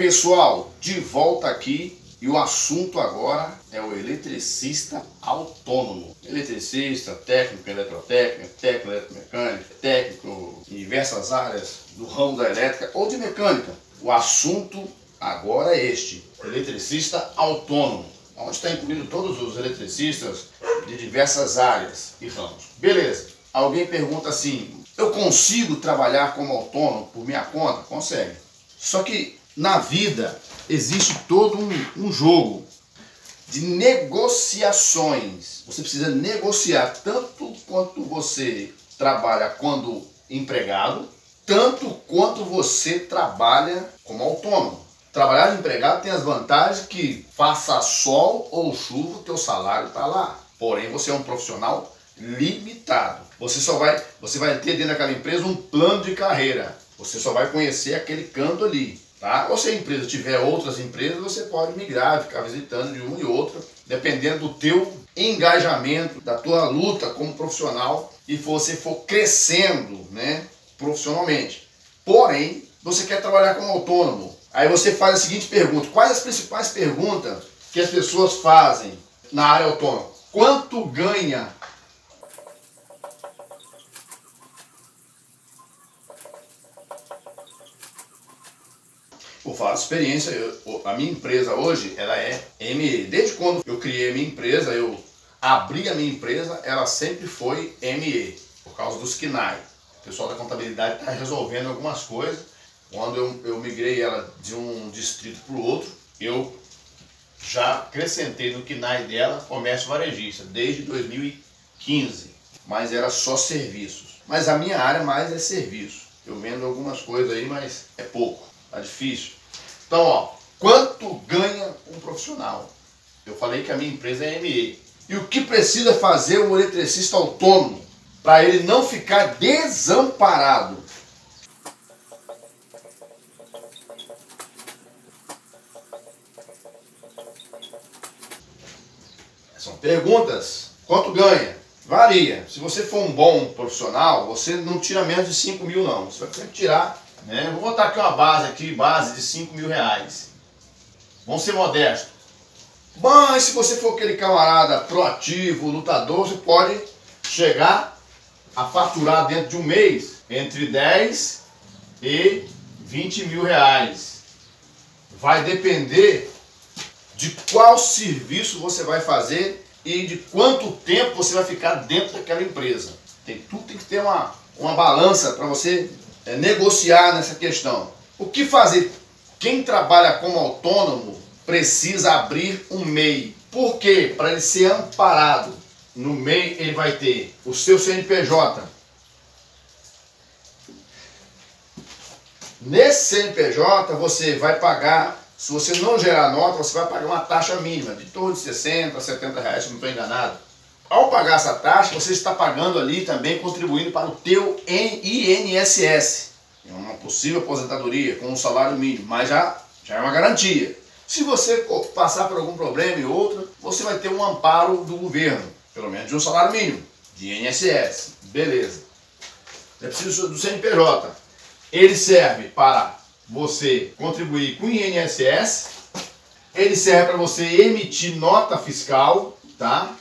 Pessoal, de volta aqui e o assunto agora é o eletricista autônomo. Eletricista, técnico eletrotécnico, técnico eletromecânico, técnico em diversas áreas do ramo da elétrica ou de mecânica. O assunto agora é este, eletricista autônomo, onde está incluído todos os eletricistas de diversas áreas e ramos. Beleza, alguém pergunta assim, eu consigo trabalhar como autônomo por minha conta? Consegue. Só que na vida existe todo um, um jogo de negociações. Você precisa negociar tanto quanto você trabalha quando empregado, tanto quanto você trabalha como autônomo. Trabalhar de empregado tem as vantagens que faça sol ou chuva, o teu salário está lá. Porém, você é um profissional limitado. Você só vai, você vai ter dentro daquela empresa um plano de carreira. Você só vai conhecer aquele canto ali. Tá? Ou se a empresa tiver outras empresas, você pode migrar, ficar visitando de uma e outra, dependendo do teu engajamento, da tua luta como profissional e você for crescendo né, profissionalmente. Porém, você quer trabalhar como autônomo. Aí você faz a seguinte pergunta: quais as principais perguntas que as pessoas fazem na área autônoma? Quanto ganha De experiência, eu, a minha empresa hoje, ela é ME. Desde quando eu criei a minha empresa, eu abri a minha empresa, ela sempre foi ME, por causa dos KINAI. O pessoal da contabilidade está resolvendo algumas coisas. Quando eu, eu migrei ela de um distrito para o outro, eu já acrescentei no KINAI dela comércio varejista, desde 2015. Mas era só serviços. Mas a minha área mais é serviço. Eu vendo algumas coisas aí, mas é pouco. Tá difícil. Então, ó, quanto ganha um profissional? Eu falei que a minha empresa é ME. E o que precisa fazer um eletricista autônomo para ele não ficar desamparado? São perguntas. Quanto ganha? Varia. Se você for um bom profissional, você não tira menos de 5 mil não. Você vai tirar né? Vou botar aqui uma base aqui, base de 5 mil reais. Vamos ser modestos. Mas se você for aquele camarada proativo, lutador, você pode chegar a faturar dentro de um mês entre 10 e 20 mil reais. Vai depender de qual serviço você vai fazer e de quanto tempo você vai ficar dentro daquela empresa. Tem, tudo tem que ter uma, uma balança para você é, negociar nessa questão. O que fazer? Quem trabalha como autônomo precisa abrir um MEI. Por quê? Para ele ser amparado. No MEI ele vai ter o seu CNPJ. Nesse CNPJ você vai pagar, se você não gerar nota, você vai pagar uma taxa mínima de torno de 60 a 70 reais, se não estou enganado. Ao pagar essa taxa, você está pagando ali também, contribuindo para o teu INSS. É uma possível aposentadoria com um salário mínimo, mas já, já é uma garantia. Se você passar por algum problema e outro, você vai ter um amparo do governo, pelo menos de um salário mínimo, de INSS. Beleza. É preciso do CNPJ. Ele serve para você contribuir com o INSS, ele serve para você emitir nota fiscal, tá?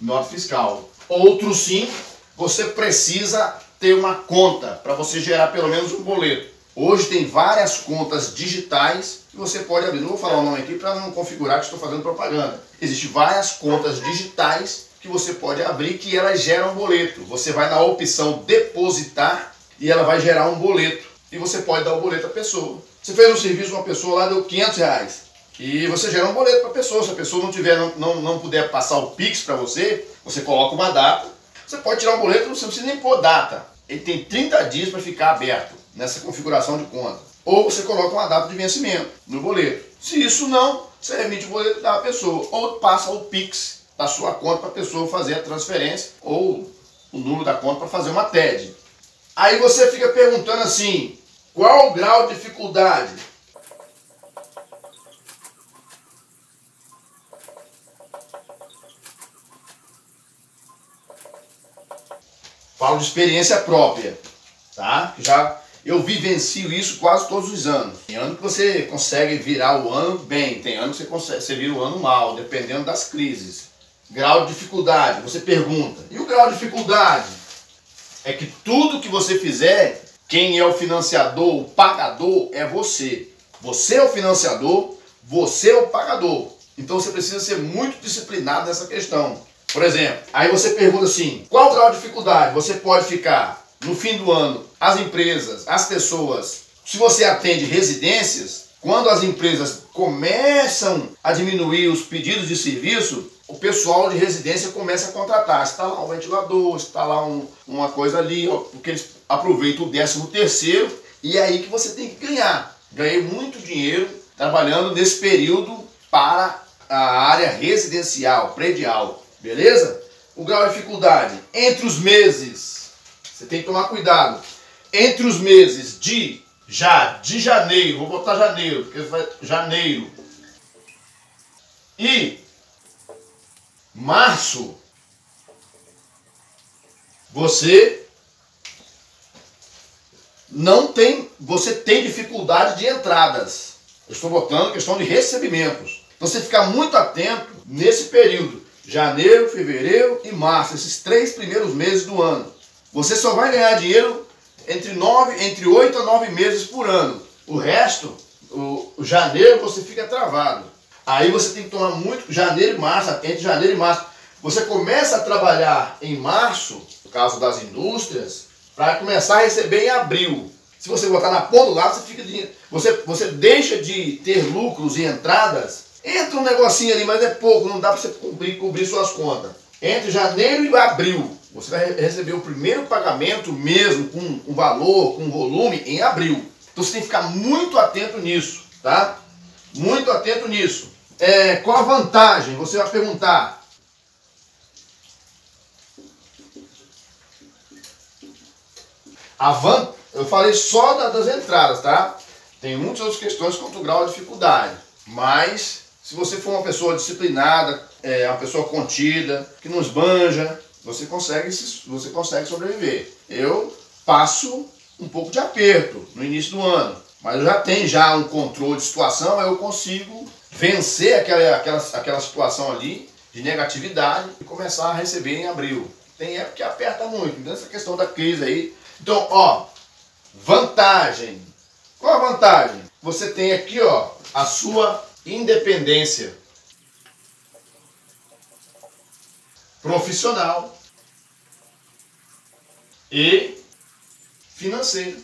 Nota fiscal. Outro sim, você precisa ter uma conta para você gerar pelo menos um boleto. Hoje tem várias contas digitais que você pode abrir. Não vou falar o nome aqui para não configurar que estou fazendo propaganda. Existem várias contas digitais que você pode abrir que elas geram um boleto. Você vai na opção depositar e ela vai gerar um boleto. E você pode dar o boleto à pessoa. Você fez um serviço uma pessoa lá, deu 500 reais. E você gera um boleto para a pessoa. Se a pessoa não, tiver, não, não, não puder passar o Pix para você, você coloca uma data. Você pode tirar um boleto, você não precisa nem pôr data. Ele tem 30 dias para ficar aberto nessa configuração de conta. Ou você coloca uma data de vencimento no boleto. Se isso não, você remite o boleto da pessoa. Ou passa o Pix da sua conta para a pessoa fazer a transferência. Ou o número da conta para fazer uma TED. Aí você fica perguntando assim, qual o grau de dificuldade? Falo de experiência própria, tá? Já Eu vivencio isso quase todos os anos. Tem ano que você consegue virar o ano bem, tem ano que você, consegue, você vira o ano mal, dependendo das crises. Grau de dificuldade, você pergunta. E o grau de dificuldade? É que tudo que você fizer, quem é o financiador, o pagador, é você. Você é o financiador, você é o pagador. Então você precisa ser muito disciplinado nessa questão. Por exemplo, aí você pergunta assim: qual o grau de dificuldade? Você pode ficar no fim do ano, as empresas, as pessoas, se você atende residências, quando as empresas começam a diminuir os pedidos de serviço, o pessoal de residência começa a contratar. Está lá um ventilador, está lá um, uma coisa ali, porque eles aproveitam o décimo terceiro e é aí que você tem que ganhar. Ganhei muito dinheiro trabalhando nesse período para a área residencial, predial, beleza? O grau de dificuldade entre os meses você tem que tomar cuidado. Entre os meses de já de janeiro, vou botar janeiro, porque vai janeiro e março, você não tem, você tem dificuldade de entradas. Eu estou botando questão de recebimentos. Então você ficar muito atento nesse período, janeiro, fevereiro e março, esses três primeiros meses do ano. Você só vai ganhar dinheiro entre, nove, entre 8 a 9 meses por ano. O resto, o, o janeiro, você fica travado. Aí você tem que tomar muito, janeiro e março, entre janeiro e março. Você começa a trabalhar em março, no caso das indústrias, para começar a receber em abril. Se você botar na ponta do lado, você fica de, você, você deixa de ter lucros e entradas. Entra um negocinho ali, mas é pouco, não dá para você cobrir, cobrir suas contas. Entre janeiro e abril, você vai receber o primeiro pagamento mesmo, com um valor, com um volume, em abril. Então você tem que ficar muito atento nisso, tá? Muito atento nisso. É, qual a vantagem? Você vai perguntar. A van... Eu falei só das entradas, tá? Tem muitas outras questões quanto ao grau de dificuldade. Mas, se você for uma pessoa disciplinada, é, uma pessoa contida, que não esbanja, você consegue, você consegue sobreviver. Eu passo um pouco de aperto no início do ano, mas eu já tenho já um controle de situação, eu consigo vencer aquela, aquela, aquela situação ali de negatividade e começar a receber em abril. Tem época que aperta muito, nessa questão da crise aí. Então, ó, vantagem. Qual a vantagem? Você tem aqui, ó, a sua independência profissional e financeira.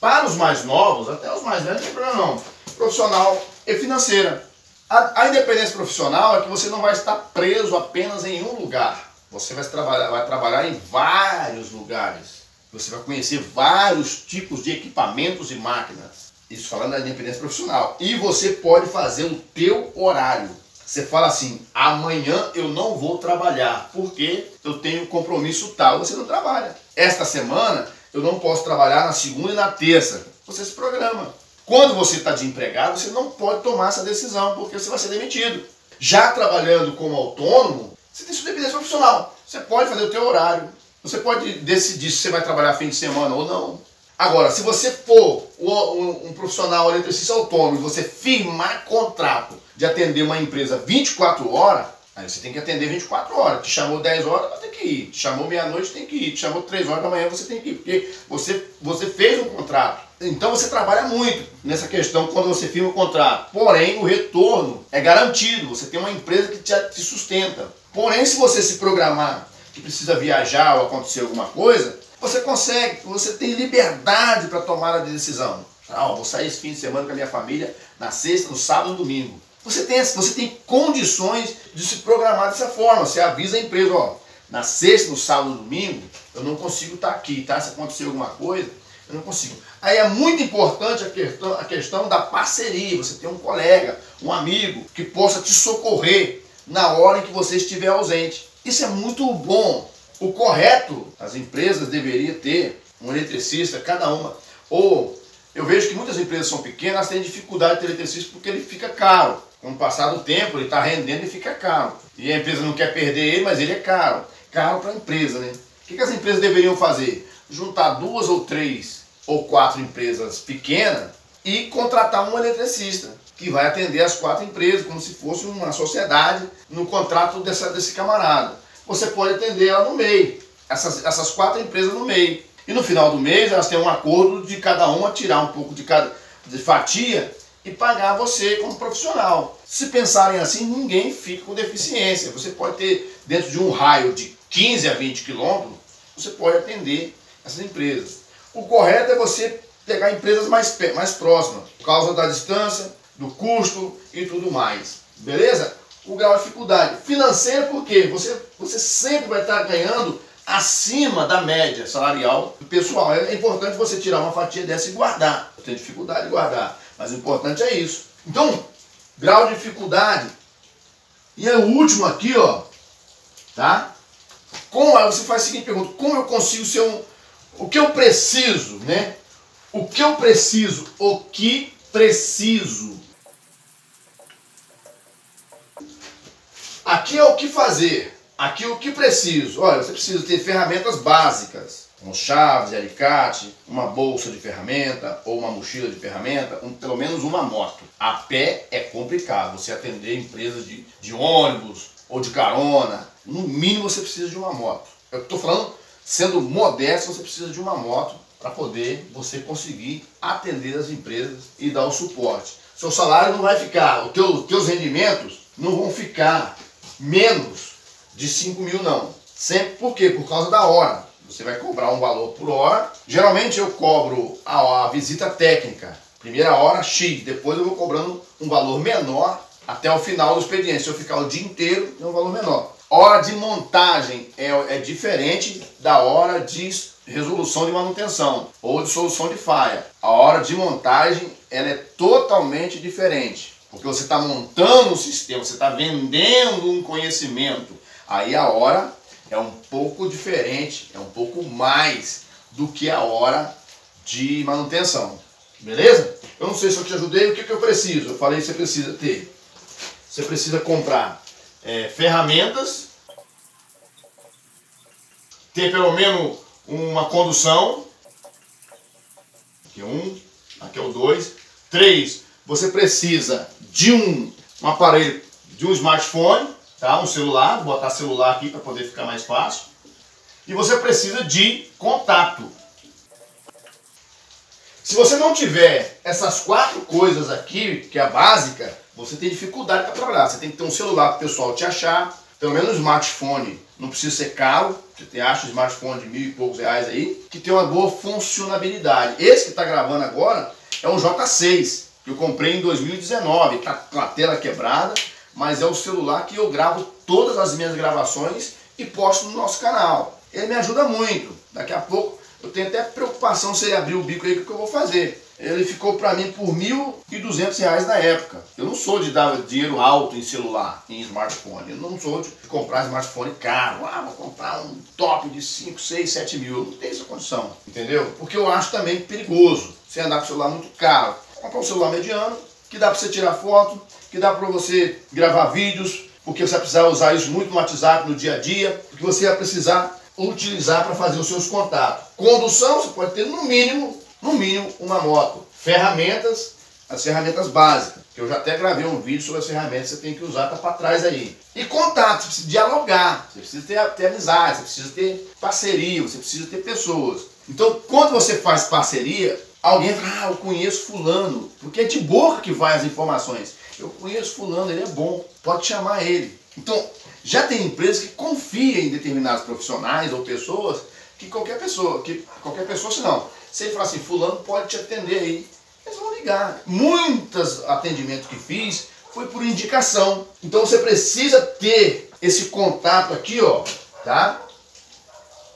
Para os mais novos, até os mais velhos, não tem problema não. Profissional e financeira. A, a, independência profissional é que você não vai estar preso apenas em um lugar. Você vai trabalhar, vai trabalhar em vários lugares. Você vai conhecer vários tipos de equipamentos e máquinas. Isso falando da independência profissional. E você pode fazer o teu horário. Você fala assim: amanhã eu não vou trabalhar porque eu tenho compromisso tal. Você não trabalha. Esta semana eu não posso trabalhar na segunda e na terça. Você se programa. Quando você está desempregado, você não pode tomar essa decisão porque você vai ser demitido. Já trabalhando como autônomo, você tem sua dependência profissional. Você pode fazer o teu horário. Você pode decidir se você vai trabalhar fim de semana ou não. Agora, se você for um, profissional eletricista autônomo e você firmar contrato de atender uma empresa 24 horas, aí você tem que atender 24 horas. Te chamou 10 horas, vai ter que ir. Te chamou meia-noite, tem que ir. Te chamou 3 horas da manhã, você tem que ir. Porque você, você fez um contrato. Então você trabalha muito nessa questão quando você firma o contrato. Porém, o retorno é garantido. Você tem uma empresa que te sustenta. Porém, se você se programar que precisa viajar ou acontecer alguma coisa, você consegue, você tem liberdade para tomar a decisão. Ah, vou sair esse fim de semana com a minha família na sexta, no sábado no domingo. Você tem, você tem condições de se programar dessa forma. Você avisa a empresa, ó, na sexta, no sábado e domingo, eu não consigo estar aqui, tá? Se acontecer alguma coisa, eu não consigo. Aí é muito importante a questão, a questão da parceria. Você tem um colega, um amigo que possa te socorrer na hora em que você estiver ausente. Isso é muito bom. O correto, as empresas deveriam ter um eletricista, cada uma. Ou eu vejo que muitas empresas são pequenas, têm dificuldade de ter eletricista porque ele fica caro. Com o passar do tempo, ele está rendendo e fica caro. E a empresa não quer perder ele, mas ele é caro. Caro para a empresa, né? O que, que as empresas deveriam fazer? juntar duas ou três ou quatro empresas pequenas e contratar um eletricista que vai atender as quatro empresas como se fosse uma sociedade no contrato dessa, desse camarada. Você pode atender ela no meio, essas, essas quatro empresas no meio. E no final do mês elas têm um acordo de cada uma tirar um pouco de cada de fatia e pagar você como profissional. Se pensarem assim, ninguém fica com deficiência. Você pode ter, dentro de um raio de 15 a 20 quilômetros, você pode atender essas empresas. O correto é você pegar empresas mais, mais próximas, por causa da distância, do custo e tudo mais. Beleza? O grau de dificuldade. Financeira, por quê? Você, você sempre vai estar ganhando acima da média salarial do pessoal. É importante você tirar uma fatia dessa e guardar. Eu tenho dificuldade de guardar, mas o importante é isso. Então, grau de dificuldade. E é o último aqui, ó, tá? Como você faz a seguinte pergunta: como eu consigo ser um o que eu preciso, né? O que eu preciso, o que preciso. Aqui é o que fazer. Aqui o que preciso? Olha, você precisa ter ferramentas básicas, como chaves alicate, uma bolsa de ferramenta ou uma mochila de ferramenta, um, pelo menos uma moto. A pé é complicado, você atender empresas de, de ônibus ou de carona, no mínimo você precisa de uma moto. Eu estou falando, sendo modesto, você precisa de uma moto para poder você conseguir atender as empresas e dar o suporte. Seu salário não vai ficar, os teu, teus rendimentos não vão ficar menos de 5 mil não. Sempre por quê? Por causa da hora. Você vai cobrar um valor por hora. Geralmente eu cobro a, a visita técnica. Primeira hora X, depois eu vou cobrando um valor menor até o final do expediente. Se eu ficar o dia inteiro, é um valor menor. Hora de montagem é, é diferente da hora de resolução de manutenção ou de solução de falha. A hora de montagem ela é totalmente diferente. Porque você está montando um sistema, você está vendendo um conhecimento. Aí a hora é um pouco diferente, é um pouco mais do que a hora de manutenção. Beleza? Eu não sei se eu te ajudei, o que, que eu preciso? Eu falei que você precisa ter. Você precisa comprar é, ferramentas, ter pelo menos uma condução, aqui é um, aqui é o dois. Três, você precisa de um, um aparelho, de um smartphone, tá? um celular, vou botar celular aqui para poder ficar mais fácil. E você precisa de contato. Se você não tiver essas quatro coisas aqui, que é a básica, você tem dificuldade para trabalhar. Você tem que ter um celular para o pessoal te achar, pelo menos um smartphone. Não precisa ser caro, você acha um smartphone de mil e poucos reais aí, que tem uma boa funcionalidade. Esse que está gravando agora é um J6, que eu comprei em 2019, está com a tela quebrada, mas é o celular que eu gravo todas as minhas gravações e posto no nosso canal. Ele me ajuda muito. Daqui a pouco eu tenho até preocupação se ele abrir o bico aí, o que eu vou fazer ele ficou para mim por R$ 1.200 na época. Eu não sou de dar dinheiro alto em celular, em smartphone. Eu não sou de comprar smartphone caro. Ah, vou comprar um top de 5, 6, 7 mil. Eu não tenho essa condição, entendeu? Porque eu acho também perigoso você andar com celular muito caro. Comprar um celular mediano, que dá para você tirar foto, que dá para você gravar vídeos, porque você vai precisar usar isso muito no WhatsApp no dia a dia, porque você vai precisar utilizar para fazer os seus contatos. Condução, você pode ter no mínimo no mínimo uma moto. Ferramentas, as ferramentas básicas, que eu já até gravei um vídeo sobre as ferramentas que você tem que usar, tá para trás aí. E contato, você precisa dialogar, você precisa ter, ter amizade, você precisa ter parceria, você precisa ter pessoas. Então, quando você faz parceria, alguém fala, ah, eu conheço fulano, porque é de boca que vai as informações. Eu conheço fulano, ele é bom, pode chamar ele. Então, já tem empresas que confiam em determinados profissionais ou pessoas que qualquer pessoa, que qualquer pessoa, se não, se ele falar assim, fulano pode te atender aí, eles vão ligar. Muitos atendimentos que fiz foi por indicação. Então você precisa ter esse contato aqui, ó, tá?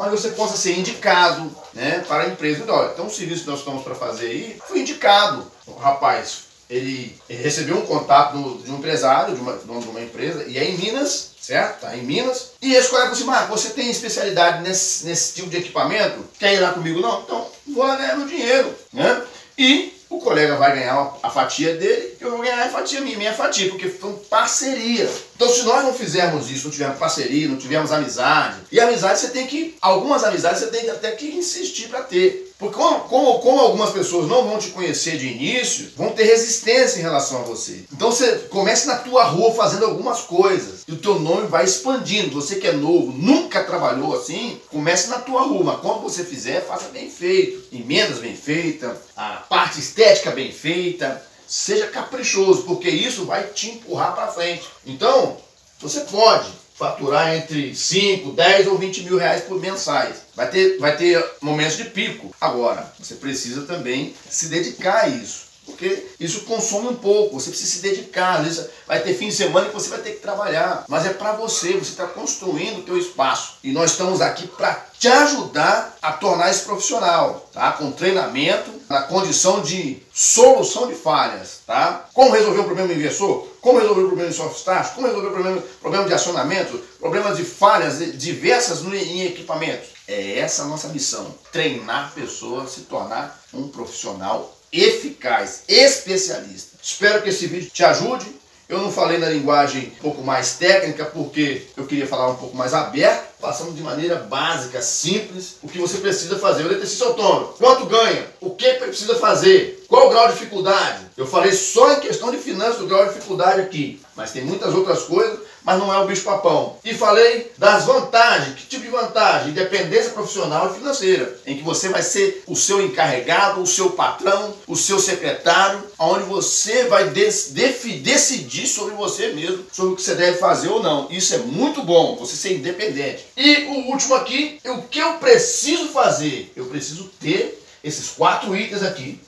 Onde você possa ser indicado, né, para a empresa. Então o serviço que nós estamos para fazer aí foi indicado. O rapaz, ele, recebeu um contato de um empresário, de uma, de uma empresa, e é em Minas, certo? Tá em Minas. E esse colega falou assim, você tem especialidade nesse, nesse tipo de equipamento? Quer ir lá comigo? Não? Então, vou lá ganhar meu dinheiro, né? E o colega vai ganhar a fatia dele eu vou ganhar área, fatia minha, minha fatia, porque foi parceria. Então, se nós não fizermos isso, não tivermos parceria, não tivermos amizade, e amizade você tem que, algumas amizades você tem até que insistir para ter. Porque como, como, como, algumas pessoas não vão te conhecer de início, vão ter resistência em relação a você. Então você comece na tua rua fazendo algumas coisas e o teu nome vai expandindo. Você que é novo, nunca trabalhou assim, comece na tua rua. Mas quando você fizer, faça bem feito. Emendas bem feitas, a parte estética bem feita, seja caprichoso, porque isso vai te empurrar para frente. Então, você pode faturar entre 5, 10 ou 20 mil reais por mensais. Vai ter, vai ter momentos de pico. Agora, você precisa também se dedicar a isso. Porque isso consome um pouco, você precisa se dedicar. Às vezes vai ter fim de semana que você vai ter que trabalhar. Mas é para você, você está construindo o teu espaço. E nós estamos aqui para te ajudar a tornar esse profissional, tá? Com treinamento, na condição de solução de falhas, tá? Como resolver um problema inversor? Como resolver o problema de soft start? Como resolver o problema, problema de acionamento? Problemas de falhas diversas em equipamentos? É essa a nossa missão: treinar pessoas se tornar um profissional eficaz, especialista. Espero que esse vídeo te ajude. Eu não falei na linguagem um pouco mais técnica porque eu queria falar um pouco mais aberto, passando de maneira básica, simples, o que você precisa fazer. O eletricista autônomo, quanto ganha? O que precisa fazer? Qual o grau de dificuldade? Eu falei só em questão de finanças do grau de dificuldade aqui, mas tem muitas outras coisas mas não é o bicho-papão. E falei das vantagens. Que tipo de vantagem? Independência profissional e financeira, em que você vai ser o seu encarregado, o seu patrão, o seu secretário, onde você vai decidir sobre você mesmo, sobre o que você deve fazer ou não. Isso é muito bom, você ser independente. E o último aqui, o que eu preciso fazer? Eu preciso ter esses quatro itens aqui